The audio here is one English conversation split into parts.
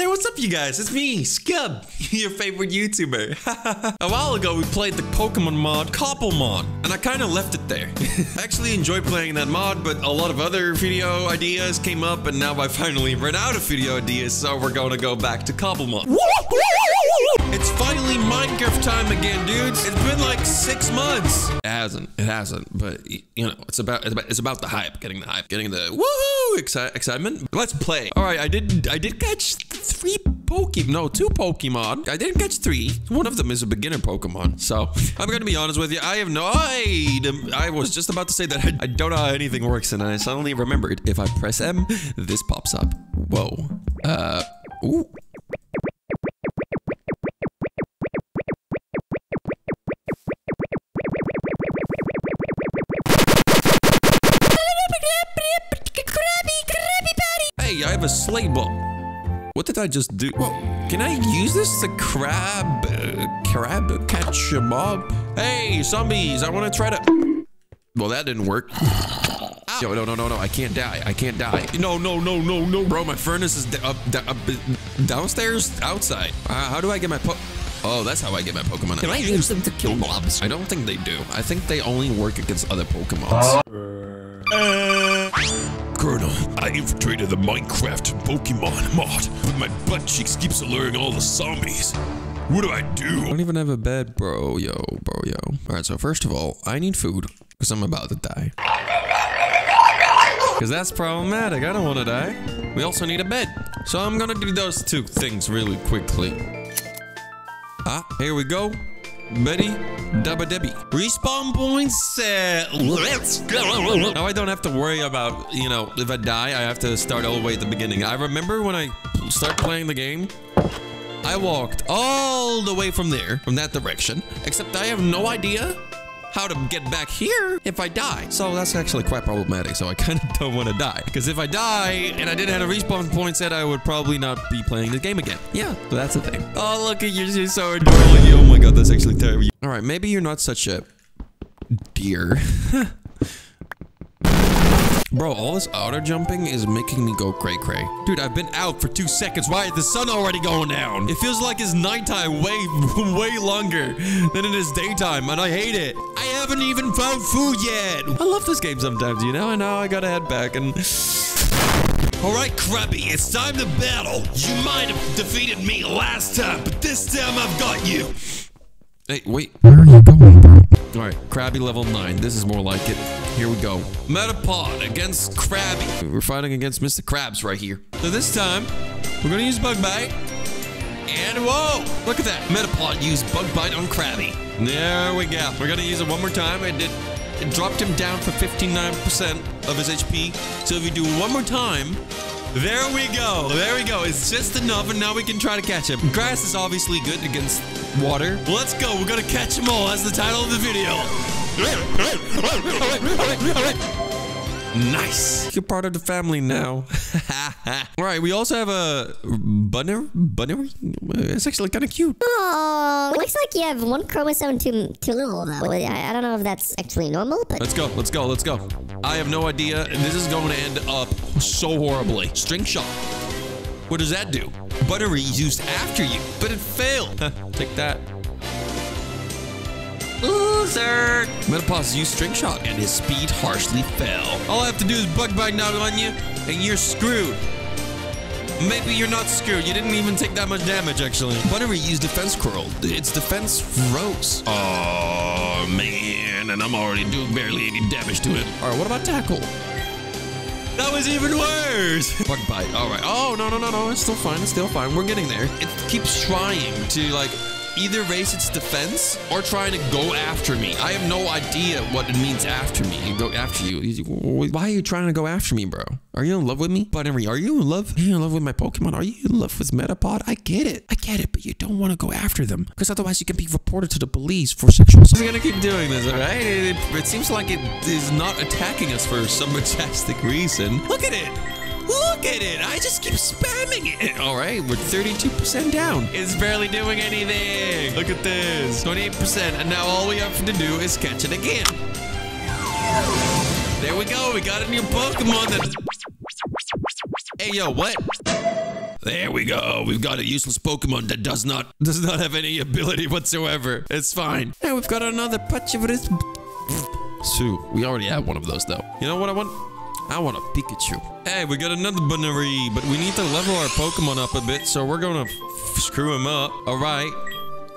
Hey, what's up, you guys? It's me, Skyaab, your favorite YouTuber. a while ago, we played the Pokemon mod, Cobblemon, and I kind of left it there. I actually enjoyed playing that mod, but a lot of other video ideas came up, and now I finally ran out of video ideas, so we're gonna go back to Cobblemon. It's finally Minecraft time again, dudes. It's been like six months. It hasn't. It hasn't. But you know, it's about it's about, it's about the hype, getting the hype, getting the woohoo exci excitement. Let's play. All right, I did I did catch three Pokemon. No, two Pokemon. I didn't catch three. One of them is a beginner Pokemon. So I'm gonna be honest with you. I have no idea. I was just about to say that I, don't know how anything works, and I suddenly remembered if I press M, this pops up. Whoa. Uh. Ooh. Hey, I have a slate ball. What did I just do? Whoa, can I use this to crab, uh, crab catch a mob? Hey, zombies, I want to try to... Well, that didn't work. Yo, no, no, no, no, I can't die. I can't die. No, no, no, no, no. Bro, my furnace is up, up, downstairs, outside. Uh, how do I get my po... Oh, that's how I get my Pokemon. Can I use them to kill mobs? I don't think they do. I think they only work against other Pokemons. Infiltrated the Minecraft Pokemon mod, but my butt cheeks keeps alluring all the zombies. What do I do? I don't even have a bed, bro. Yo, bro, yo. All right, so first of all, I need food because I'm about to die. Because that's problematic. I don't want to die. We also need a bed. So I'm going to do those two things really quickly. Ah, here we go. Betty, Dabba Debbie. Respawn points set. Let's go. Now I don't have to worry about, you know, if I die, I have to start all the way at the beginning. I remember when I start playing the game, I walked all the way from there, from that direction, except I have no idea how to get back here if I die. So that's actually quite problematic. So I kind of don't want to die. Because if I die and I didn't have a respawn point set, I would probably not be playing the game again. Yeah, so that's the thing. Oh, look at you. You're so adorable. My god, that's actually terrible. All right, maybe you're not such a deer. Bro, all this auto jumping is making me go cray cray. Dude, I've been out for two seconds. Why is the sun already going down? It feels like it's nighttime way, way longer than it is daytime, and I hate it. I haven't even found food yet. I love this game sometimes, you know? I know I gotta head back and... All right, Krabby, it's time to battle. You might have defeated me last time, but this time I've got you. Hey, wait. Where are you going, bro? All right, Krabby level 9. This is more like it. Here we go. Metapod against Krabby. We're fighting against Mr. Krabs right here. So this time, we're gonna use Bug Bite. And whoa, look at that. Metapod used Bug Bite on Krabby. There we go. We're gonna use it one more time. I did it dropped him down for 59% of his HP. So if we do one more time, there we go. There we go. It's just enough, and now we can try to catch him. Grass is obviously good against water. Let's go. We're going to catch them all. That's the title of the video. Nice. You're part of the family now. All right, we also have a bunner. Bunner? It's actually kind of cute. Oh, looks like you have one chromosome too too little. Though. I, I don't know if that's actually normal, but let's go. Let's go. Let's go. I have no idea, this is going to end up so horribly. String shot. What does that do? Buttery used after you, but it failed. Take that. Loser! Metapod used string shot and his speed harshly fell. All I have to do is bug bite now on you and you're screwed. Maybe you're not screwed. You didn't even take that much damage, actually. Buttery used defense curl. Its defense froze. Oh, man. And I'm already doing barely any damage to it. All right, what about tackle? That was even worse. Bug bite. All right. Oh, no, no, no, no. It's still fine. It's still fine. We're getting there. It keeps trying to, like, either raise its defense or trying to go after me. I have no idea what it means after me. Go after you. Why are you trying to go after me, bro? Are you in love with me? Buttery, are you in love? Are you in love with my Pokemon? Are you in love with Metapod? I get it. I get it, but you don't want to go after them because otherwise you can be reported to the police for sexual assault. We're gonna keep doing this, all right? It, it seems like it is not attacking us for some majestic reason. Look at it. Look at it. I just keep spamming it. All right, we're 32% down. It's barely doing anything. Look at this. 28%. And now all we have to do is catch it again. There we go. We got a new Pokemon that... Hey, yo, what? There we go. We've got a useless Pokemon that does not does not have any ability whatsoever. It's fine. Now we've got another Pachivris. Sue, we already have one of those though. You know what I want? I want a Pikachu. Hey, we got another Buneary, but we need to level our Pokemon up a bit, so we're gonna screw him up. All right,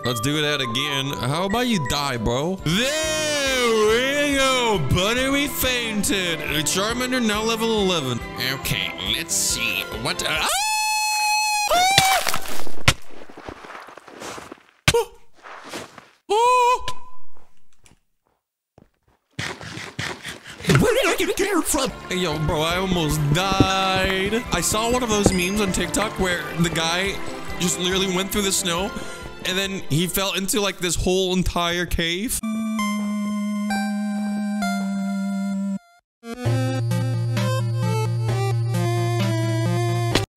let's do that again. How about you die, bro? There we go, Buneary fainted. Charmander now level 11. Okay, let's see. What? Ah! Oh! From? Yo, bro, I almost died. I saw one of those memes on TikTok where the guy just literally went through the snow and then he fell into like this whole entire cave.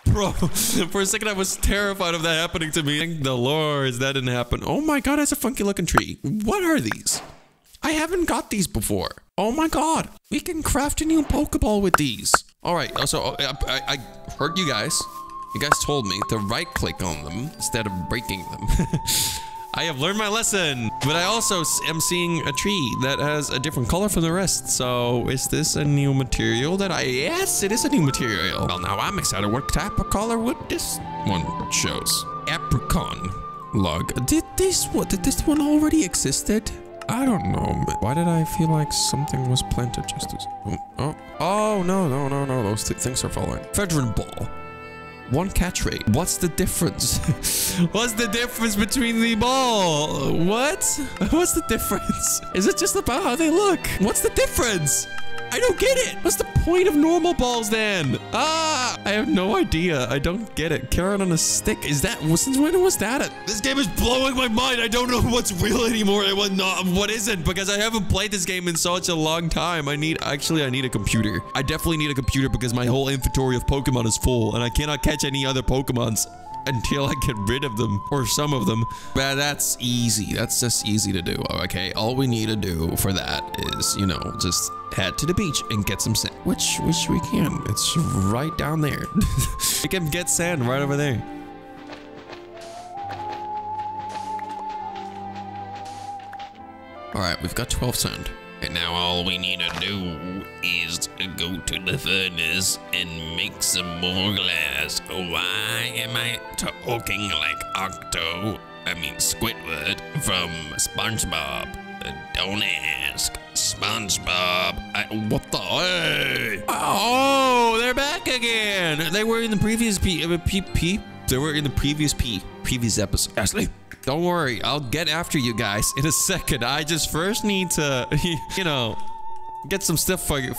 Bro, for a second I was terrified of that happening to me. Thank the Lord that didn't happen. Oh my god, that's a funky looking tree. What are these? I haven't got these before. Oh my god, we can craft a new Pokeball with these. All right, oh, so oh, I, I, I heard you guys. You guys told me to right click on them instead of breaking them. I have learned my lesson, but I also am seeing a tree that has a different color from the rest. So is this a new material that I, yes, it is a new material. Well, now I'm excited. What type of color would this one shows? Apricot log. Did this, what, did this one already existed? I don't know. Why did I feel like something was planted just as, oh, oh, oh no, no, no, no. Those th- things are falling. Fedrin ball. One catch rate. What's the difference? What's the difference between the ball? What? What's the difference? Is it just about how they look? What's the difference? I don't get it. What's the point of normal balls then? Ah, I have no idea. I don't get it. Carrot on a stick. Is that since when was that? A, this game is blowing my mind. I don't know what's real anymore and what not, what isn't because I haven't played this game in such a long time. I need actually I need a computer. I definitely need a computer because my whole inventory of Pokemon is full and I cannot catch any other Pokemons until I get rid of them or some of them. But that's easy. That's just easy to do. Okay, all we need to do for that is, you know, just head to the beach and get some sand, which which we can. It's right down there. we can get sand right over there. All right, we've got 12 sand. And now all we need to do is go to the furnace and make some more glass. Why am I talking like Octo, I mean Squidward from SpongeBob? Uh, Don't ask. SpongeBob. I, what the? Hey! Oh, they're back again. They were in the previous P, uh, P, P. They were in the previous P, previous episode. Ashley. Don't worry, I'll get after you guys in a second. I just first need to, you know, get some stuff fig-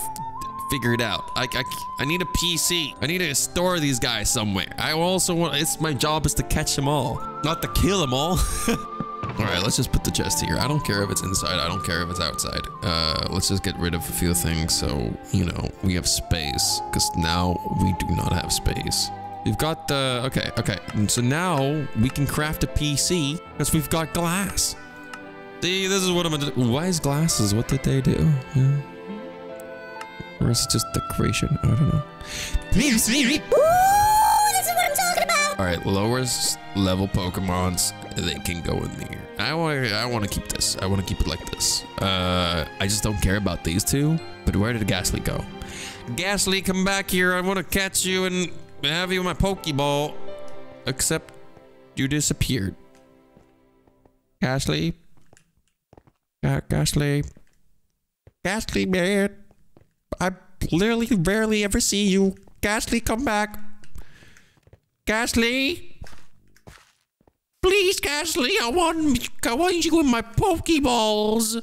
figured out. I, I, I need a PC. I need to store these guys somewhere. I also want, it's my job is to catch them all, not to kill them all. all right, let's just put the chest here. I don't care if it's inside. I don't care if it's outside. Uh, let's just get rid of a few things so, you know, we have space because now we do not have space. We've got the, okay, okay. And so now we can craft a PC because we've got glass. See, this is what I'm gonna do. Why is glasses? What did they do? Yeah. Or is it just decoration? I don't know. Ooh, this is what I'm talking about. All right, lowest level Pokemons, they can go in there. I want, I want to keep this. I want to keep it like this. Uh, I just don't care about these two. But where did Gastly go? Gastly, come back here. I want to catch you and have you in my Pokeball. Except you disappeared. Gastly. Gastly. Gastly, man. I literally rarely ever see you. Gastly, come back. Gastly. Please, Gastly, I want, I want you in my Pokeballs.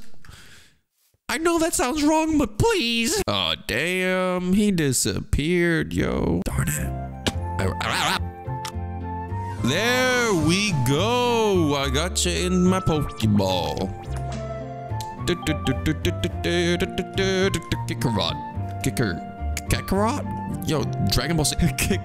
I know that sounds wrong, but please. Oh, damn. He disappeared, yo. Darn it. There we go. I got you in my Pokeball. Kikarot. Kicker. Kakarot? Yo, Dragon Ball Z. Kick.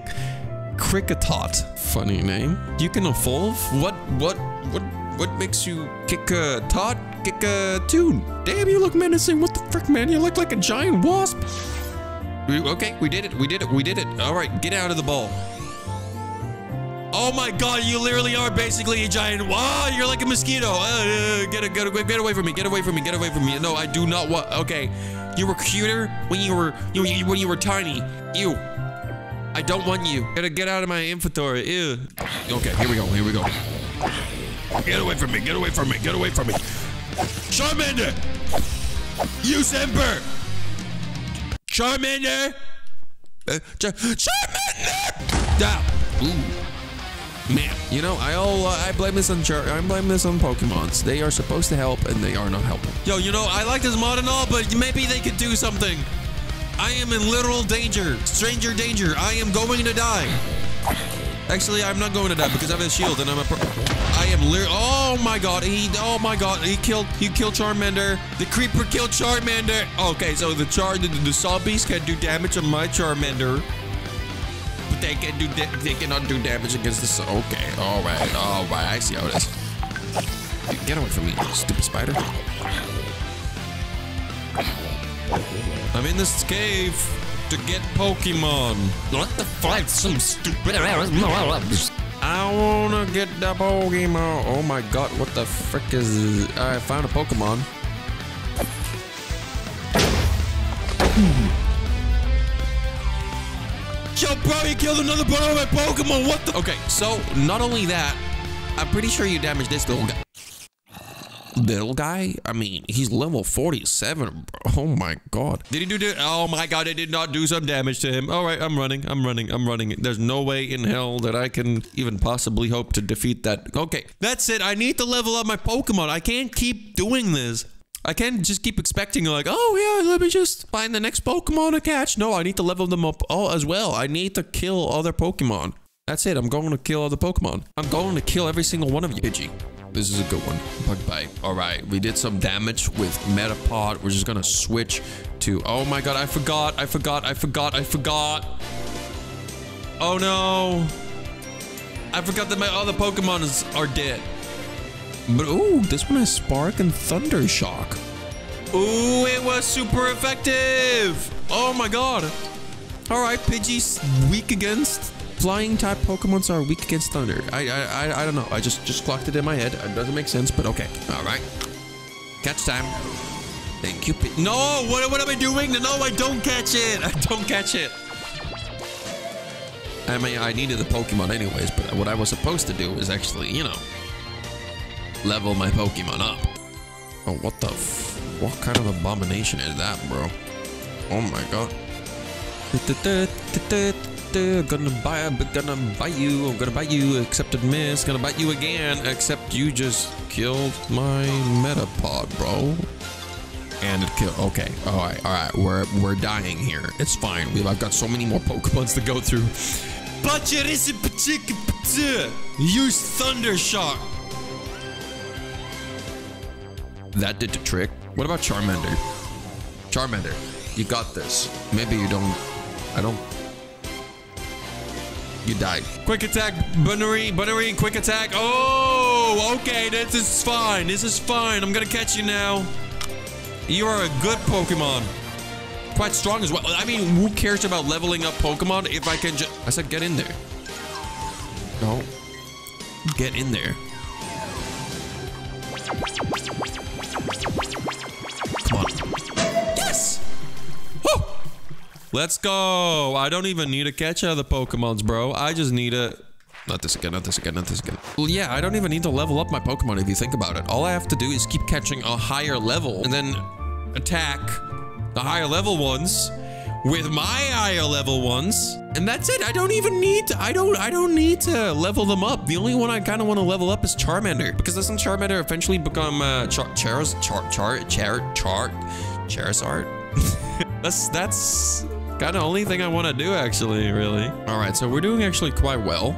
Kricketot. Funny name. You can evolve? What, what, what, what makes you kick a tot? Kick a tune? Damn, you look menacing. What the frick, man? You look like a giant wasp. Okay, we did it. We did it. We did it. All right, get out of the ball. Oh my god, you literally are basically a giant. Wow, you're like a mosquito. Uh, get, get, it, get away from me. Get away from me. Get away from me. No, I do not want. Okay, you were cuter when you were you, you when you were tiny. Ew. I don't want you. Gotta get out of my inventory. Ew. Okay, here we go. Here we go. Get away from me. Get away from me. Get away from me. Charmander! Use Ember! Charmander! Uh, Char Charmander! Down. Ooh. Man, you know, I all uh, I blame this on Char I blame this on Pokemons. They are supposed to help and they are not helping. Yo, you know, I like this mod and all, but maybe they could do something. I am in literal danger. Stranger danger. I am going to die. Actually, I'm not going to die because I have a shield and I'm a pro I am literally. Oh my god. He. Oh my god. He killed. He killed Charmander. The creeper killed Charmander. Okay, so the char the, the zombies can do damage on my Charmander, but they can do they cannot do damage against this. Okay. All right. All right. I see how it is. Dude, get away from me, stupid spider. I'm in this cave to get Pokemon. What the fuck? Some stupid. I wanna get the Pokemon. Oh my god, what the frick is... I found a Pokemon. Yo, bro, you killed another one of my Pokemon. What the... Okay, so not only that, I'm pretty sure you damaged this little guy. Little guy? I mean, he's level 47. Oh my god. Did he do? Oh my god, I did not do some damage to him. All right, I'm running. I'm running. I'm running. There's no way in hell that I can even possibly hope to defeat that. Okay, that's it. I need to level up my Pokemon. I can't keep doing this. I can't just keep expecting like, oh yeah, let me just find the next Pokemon to catch. No, I need to level them up all as well. I need to kill other Pokemon. That's it. I'm going to kill other Pokemon. I'm going to kill every single one of you. Pidgey. This is a good one. Bug bite. All right, we did some damage with Metapod. We're just gonna switch to. Oh my god, I forgot. I forgot. I forgot. I forgot. Oh no. I forgot that my other Pokemon is, are dead. But ooh, this one has Spark and Thunder Shock. Ooh, it was super effective. Oh my god. All right, Pidgey's weak against flying type Pokemons are weak against thunder. I, I I I don't know. I just just clocked it in my head. It doesn't make sense, but okay. All right. Catch time. Thank you. No, what what am I doing? No, I don't catch it. I don't catch it. I mean, I needed the Pokemon anyways, but what I was supposed to do is actually, you know, level my Pokemon up. Oh, what the what kind of abomination is that, bro? Oh my god gonna buy, gonna buy you, I'm gonna buy you, accepted miss, gonna buy you again, except you just killed my Metapod, bro. And it killed, okay, all right, all right, we're, we're dying here. It's fine, We've, I've got so many more Pokemons to go through. Use Thunder Shock. That did the trick. What about Charmander? Charmander, you got this. Maybe you don't, I don't you died. Quick attack, Bunnelby, Bunnelby, quick attack. Oh, okay, this is fine. This is fine. I'm gonna catch you now. You are a good Pokemon. Quite strong as well. I mean, who cares about leveling up Pokemon if I can just... I said get in there. No. Get in there. Let's go. I don't even need to catch other Pokemons, bro. I just need a... Not this again, not this again, not this again. Well, yeah, I don't even need to level up my Pokemon if you think about it. All I have to do is keep catching a higher level and then attack the higher level ones with my higher level ones. And that's it. I don't even need to, I don't, I don't need to level them up. The only one I kind of want to level up is Charmander because doesn't Charmander eventually become uh, Char, Char, Char, Char, Char, Charizard? that's, that's, Kind of only thing I want to do, actually, really. All right, so we're doing actually quite well.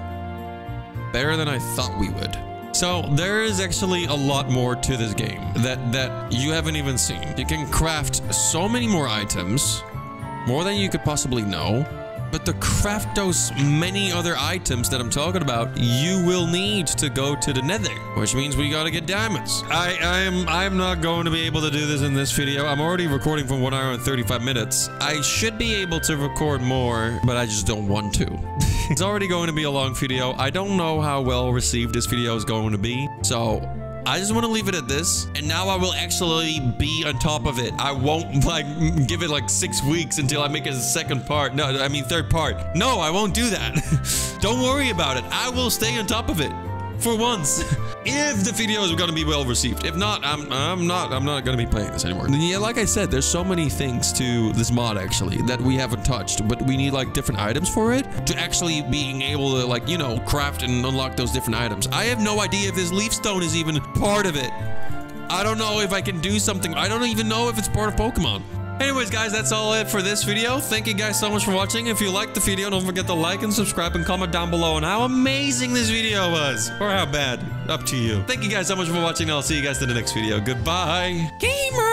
Better than I thought we would. So there is actually a lot more to this game that, that you haven't even seen. You can craft so many more items, more than you could possibly know. But to craft those many other items that I'm talking about, you will need to go to the nether, which means we gotta get diamonds. I, I am I'm not going to be able to do this in this video. I'm already recording for 1 hour and 35 minutes. I should be able to record more, but I just don't want to. it's already going to be a long video. I don't know how well received this video is going to be. So I just want to leave it at this. And now I will actually be on top of it. I won't like give it like six weeks until I make a second part. No, I mean third part. No, I won't do that. Don't worry about it. I will stay on top of it for once. if the video is going to be well received. If not, I'm I'm not I'm not going to be playing this anymore. Yeah, like I said, there's so many things to this mod actually that we haven't touched, but we need like different items for it to actually being able to like, you know, craft and unlock those different items. I have no idea if this leaf stone is even part of it. I don't know if I can do something. I don't even know if it's part of Pokemon. Anyways, guys, that's all it for this video. Thank you guys so much for watching. If you liked the video, don't forget to like and subscribe and comment down below on how amazing this video was. Or how bad. Up to you. Thank you guys so much for watching. I'll see you guys in the next video. Goodbye. Gamer!